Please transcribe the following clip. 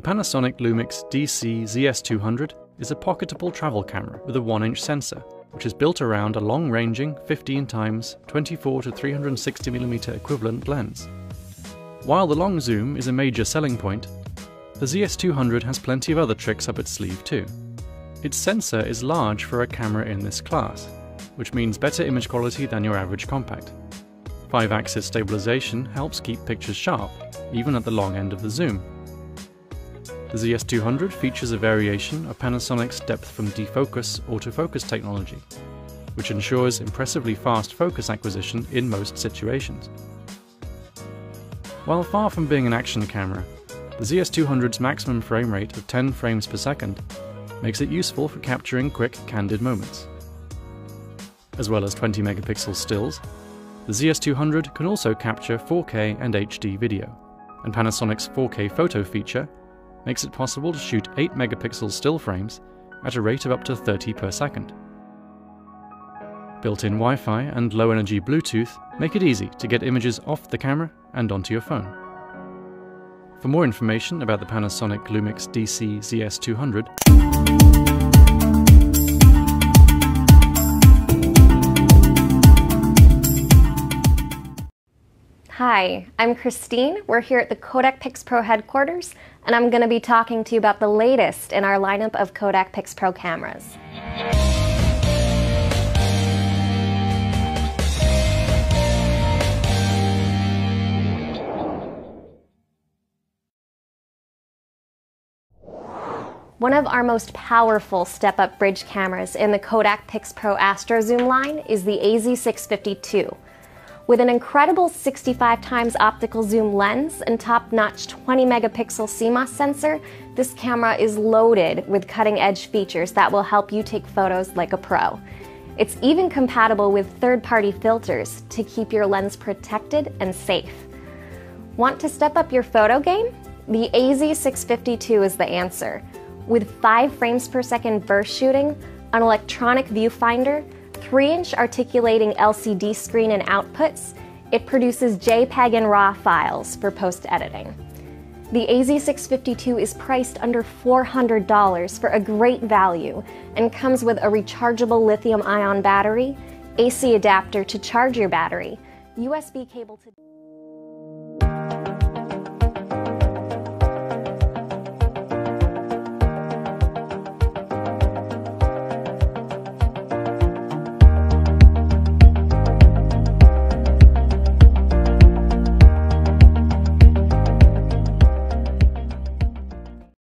The Panasonic Lumix DC ZS200 is a pocketable travel camera with a 1-inch sensor, which is built around a long-ranging 15 times 24 to 360mm equivalent lens. While the long zoom is a major selling point, the ZS200 has plenty of other tricks up its sleeve too. Its sensor is large for a camera in this class, which means better image quality than your average compact. 5-axis stabilization helps keep pictures sharp, even at the long end of the zoom. The ZS200 features a variation of Panasonic's depth from defocus autofocus technology, which ensures impressively fast focus acquisition in most situations. While far from being an action camera, the ZS200's maximum frame rate of 10 frames per second makes it useful for capturing quick, candid moments. As well as 20 megapixel stills, the ZS200 can also capture 4K and HD video, and Panasonic's 4K photo feature makes it possible to shoot 8 megapixel still frames at a rate of up to 30 per second. Built-in Wi-Fi and low-energy Bluetooth make it easy to get images off the camera and onto your phone. For more information about the Panasonic Lumix DC ZS200, Hi, I'm Christine. We're here at the Kodak PixPro headquarters, and I'm going to be talking to you about the latest in our lineup of Kodak PixPro cameras. One of our most powerful step-up bridge cameras in the Kodak PixPro Astro Zoom line is the AZ652. With an incredible 65 times optical zoom lens and top-notch 20 megapixel CMOS sensor, this camera is loaded with cutting-edge features that will help you take photos like a pro. It's even compatible with third-party filters to keep your lens protected and safe. Want to step up your photo game? The AZ652 is the answer. With 5 frames per second burst shooting, an electronic viewfinder, 3-inch articulating LCD screen and outputs, it produces JPEG and RAW files for post-editing. The AZ652 is priced under $400 for a great value and comes with a rechargeable lithium-ion battery, AC adapter to charge your battery, USB cable to...